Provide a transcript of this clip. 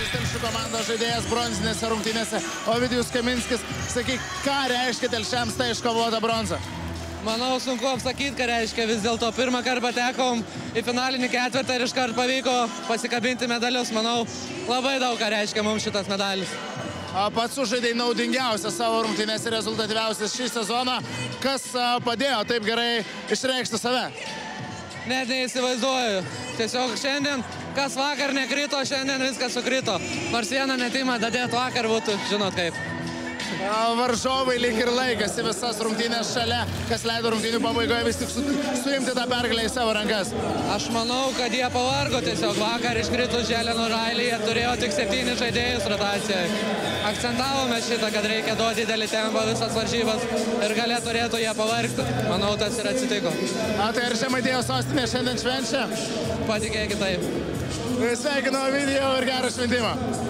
jūsų komandos žaidėjas bronzinėse rungtynėse. Ovidijus Kaminskis, sakyk, ką reiškia telšiams ta iškovota bronza? Manau, sunku apsakyti, ką reiškia. Vis dėlto pirmą kartą patekom į finalinį ketvirtą ir iškart pavyko pasikabinti medalius. Manau, labai daug ką reiškia mums šitas medalis. A, Pats sužaidai naudingiausias savo rungtynės ir rezultatyviausias šį sezoną. Kas padėjo taip gerai išreikšti save? Net neįsivaizduoju. Tiesiog šiandien, kas vakar nekrito, šiandien viskas sukrito. Nors vieną netimą dadėt vakar būtų, žinot kaip. Varžovai lyg ir laikėsi visas rungtynės šalia, kas leido rungtynių pabaigoje vis tik su, suimti tą pergalę į savo rankas. Aš manau, kad jie pavargo tiesiog vakar iškritus Želėno Railį, jie turėjo tik septynis žaidėjus rotacijoje. Akcentavome šitą, kad reikia duoti didelį tempą visas varžybas ir galė turėtų jie pavargti. Manau, tas ir atsitiko. A, tai ar Žemaitėjo sostinė šiandien švenčia? Patikėkit taip. Sveikinu video ir gerą šventimą.